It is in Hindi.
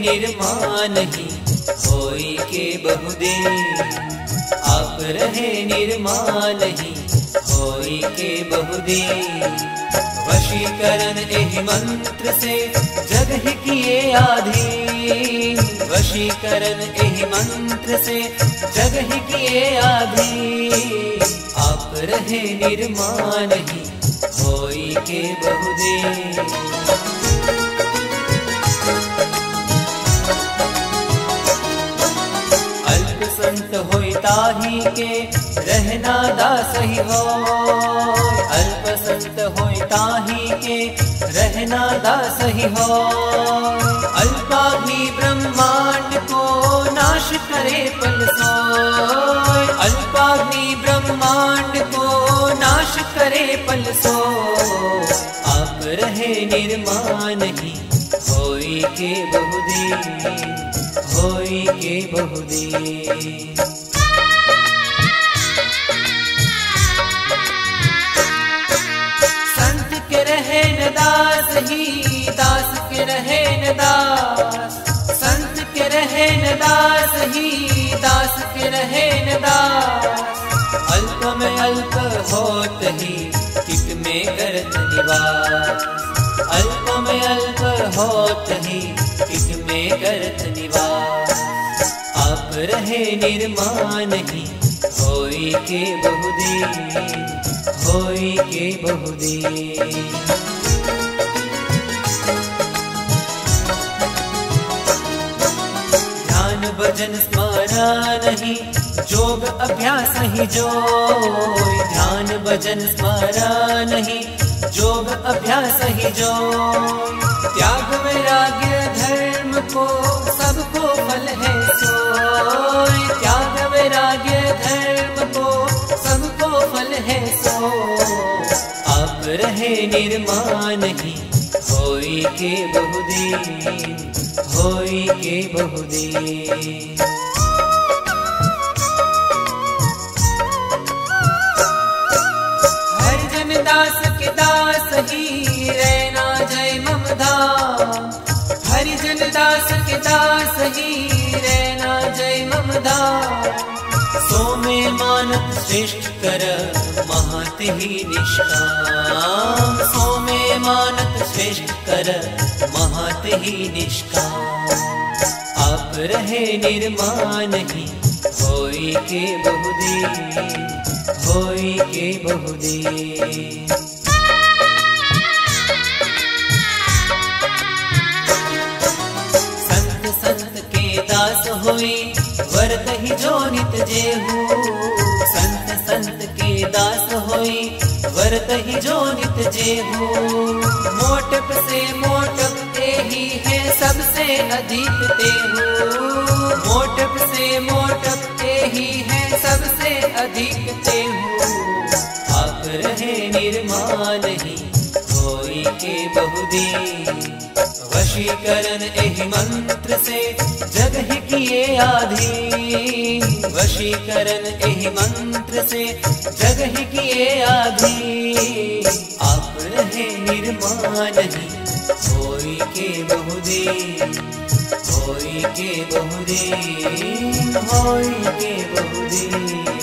नहीं होई के बहुदे आप रहे निर्माण नहीं होई के बहुदे वशीकरण एहि मंत्र से जग ही किए आधीन। वशीकरण एहि मंत्र से जग ही किए आधीन। आप रहे निर्माण ही होई के बहुदे संत होई ताही के रहना दास ही हो। अल्प संत होई ताही के रहना दास ही हो। अल्पा भी ब्रह्मांड को नाश करे पल सोय अल्पा भी ब्रह्मांड को नाश करे पल सो आप रहे निर्माण ही होई के बहुदे होई के बहुदे। संत के रहे न दास ही दास के रहे न दास। संत के रहे न दास ही दास के रहे न दास। अल्प में अल्प होत ही किट में करत निवास। अल्प में अल्प होत ही किट करत निवास। आप रहे निर्माण ही, होई के बहुदे होई के बहुदे ध्यान भजन स्मरण नहीं, जोग अभ्यास ही जो ध्यान भजन स्मरण नहीं, जोग अभ्यास ही जो वैराग्य धर्म को, सबको फल है सोय त्याग वैराग्य धर्म को, सबको फल है सो आप रहे निर्माण ही, होई के बहुदी होई के बहुदे हरि जन दास के दास ही रहना जय ममधा सो में मानत श्रेष्ठ कर महत ही निष्काम। सो में मानत श्रेष्ठ कर महत ही निष्काम। आप रहे निर्माण ही, होई के बहुदे, होई के बहुदे। होई वर्त ही जो नित जेहू। संत संत के दास होई वर्त ही जो नित जेहू। मोटप से मोटप ते ही है सबसे अधिक तेहू। मोटप से मोटप ते ही है सबसे अधिक तेहू। आप रहे निर्माण ही होई के बहुदे वशीकरण एहि मंत्र से जग ही किए आधीन वशीकरण एहि मंत्र से जग ही किए आधीन आप रहे निर्माण ही होई के बहुदे होई के बहुदे होई के बहुदे।